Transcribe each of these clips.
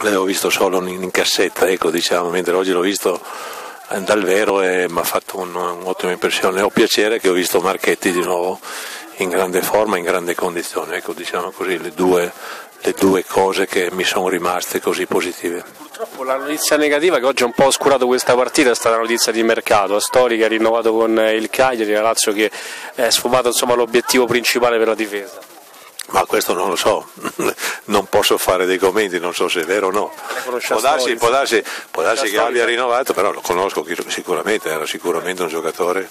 l'avevo visto solo in cassetta, ecco, diciamo, mentre oggi l'ho visto dal vero e mi ha fatto un'ottima impressione. Ho piacere che ho visto Marchetti di nuovo in grande forma, in grande condizione, ecco, diciamo così, le due, le due cose che mi sono rimaste così positive. Purtroppo la notizia negativa che oggi ha un po' oscurato questa partita è stata la notizia di mercato, Storica rinnovato con il Cagliari, la Lazio che è sfumato insomma, l'obiettivo principale per la difesa. Ma questo non lo so, non posso fare dei commenti, non so se è vero o no. Può darsi, può darsi, può darsi che abbia rinnovato, però lo conosco sicuramente, era sicuramente un giocatore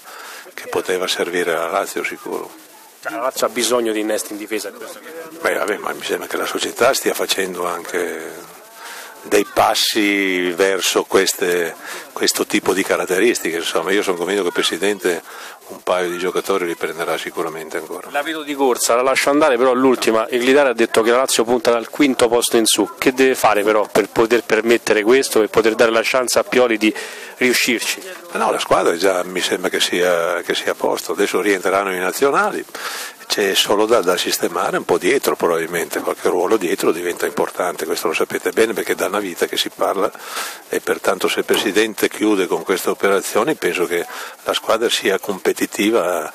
che poteva servire alla Lazio sicuro. Cioè, la Lazio ha bisogno di innesti in difesa. Beh, vabbè, ma mi sembra che la società stia facendo anche dei passi verso queste, questo tipo di caratteristiche. Insomma, io sono convinto che il Presidente un paio di giocatori li prenderà sicuramente ancora. La vedo di corsa, la lascio andare, però l'ultima, Iglitare ha detto che la Lazio punta dal quinto posto in su. Che deve fare però per poter permettere questo e poter dare la chance a Pioli di riuscirci? No, la squadra già mi sembra che sia, che sia a posto, adesso rientreranno i nazionali, c'è solo da, da, sistemare un po' dietro probabilmente, qualche ruolo dietro diventa importante, questo lo sapete bene perché da una vita che si parla e pertanto se il Presidente chiude con queste operazioni penso che la squadra sia competitiva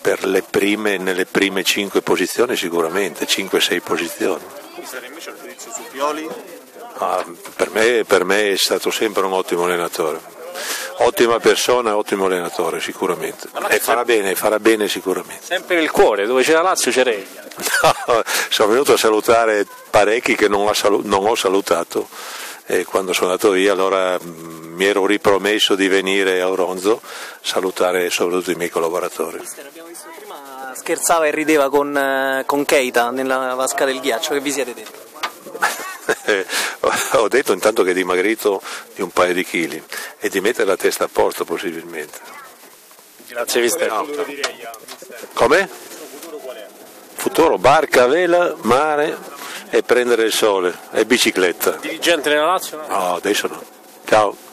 per le prime, nelle prime 5 posizioni sicuramente, 5-6 posizioni. invece il giudizio su Pioli? Ah, per, me, per me è stato sempre un ottimo allenatore ottima persona, ottimo allenatore sicuramente e farà bene, farà bene sicuramente. Sempre nel cuore, dove c'è la Lazio c'è Reglia. No, sono venuto a salutare parecchi che non ho, salu- non ho salutato e quando sono andato via allora mm, mi ero ripromesso di venire a Oronzo salutare soprattutto i miei collaboratori. Abbiamo visto prima scherzava e rideva con, eh, con Keita nella vasca del ghiaccio, che vi siete detti? ho detto intanto che è dimagrito di un paio di chili e di mettere la testa a posto possibilmente. Grazie mister. Come? Futuro barca, vela, mare e prendere il sole e bicicletta. Dirigente nella Lazio? No, adesso no. Ciao.